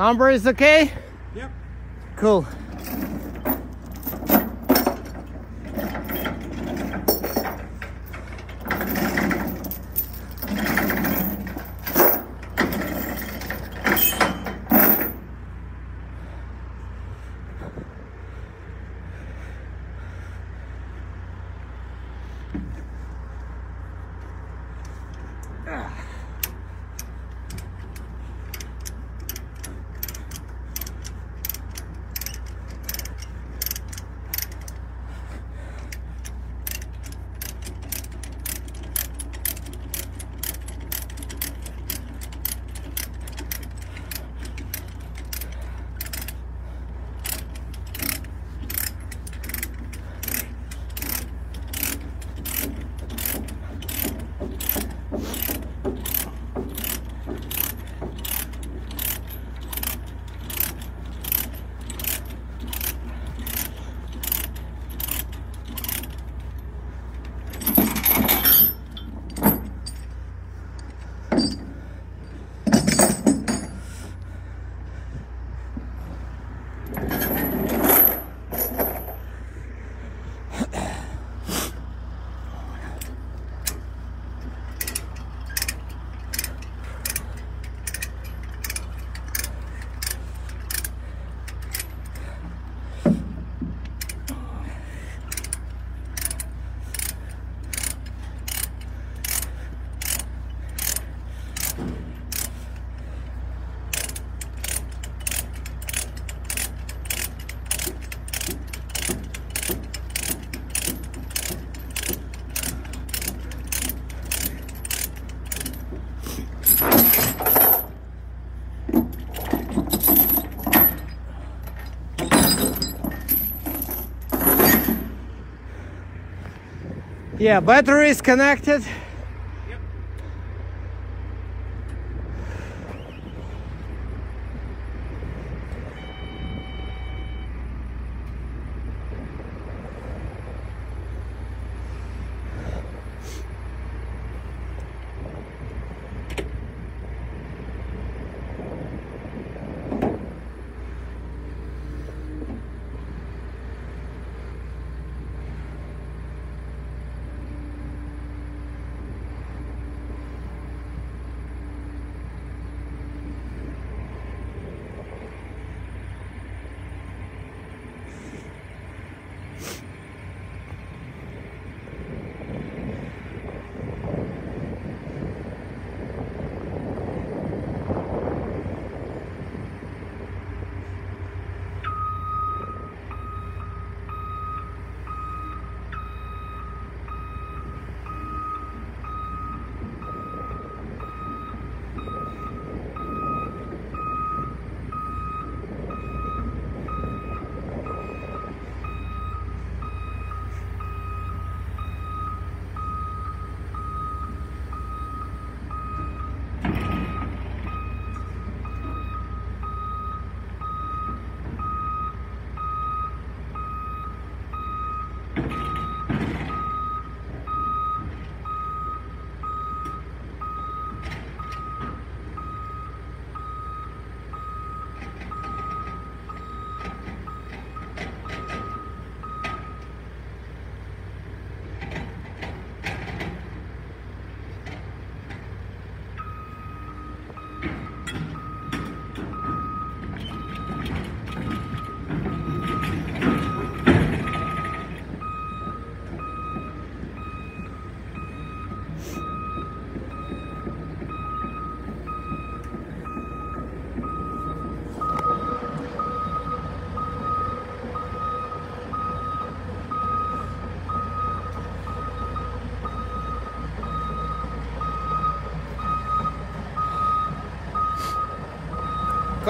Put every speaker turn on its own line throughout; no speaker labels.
Number is okay?
Yep.
Cool. Yeah, battery is connected.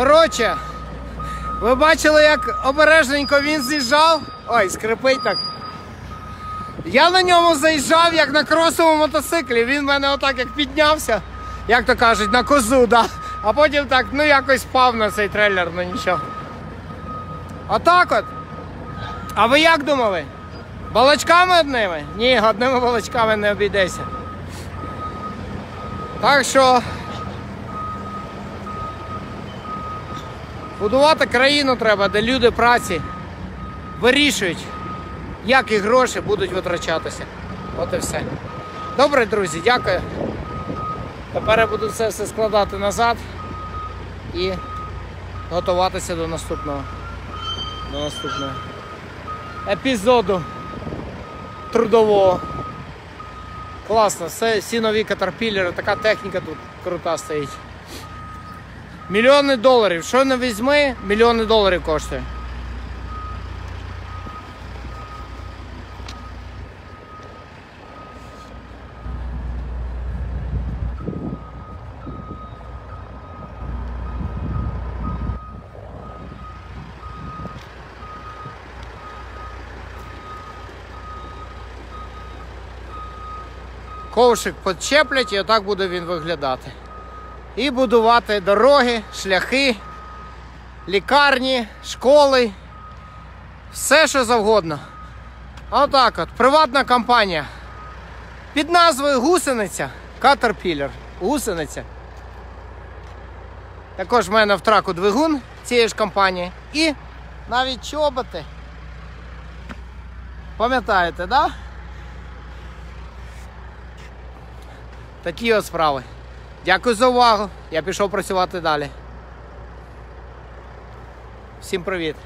Коротше, ви бачили, як обережненько він з'їжджав? Ой, скрипить так. Я на ньому заїжджав, як на кросовому мотоциклі. Він в мене отак як піднявся, як то кажуть, на козу, да. а потім так, ну якось впав на цей трейлер, ну нічого. Отак от. А ви як думали? Балачками одними? Ні, одними балачками не обійдеться. Так що. Будувати країну треба, де люди праці вирішують, як їх гроші будуть витрачатися. От і все. Добре, друзі, дякую. Тепер я буду це все складати назад і готуватися до наступного. До наступного епізоду трудового. Класно, все, всі нові катерпілери, така техніка тут крута стоїть. Мільйони доларів. Що не візьми, мільйони доларів коштує. Ковшик підчеплять і отак буде він виглядати. І будувати дороги, шляхи, лікарні, школи, все що завгодно. Отак от, приватна компанія. Під назвою Гусениця Caterpillar. Гусениця. Також в мене в траку двигун цієї ж компанії. І навіть чоботи. Пам'ятаєте, да? Такі от справи. Дякую за увагу. Я пішов працювати далі. Всім привіт.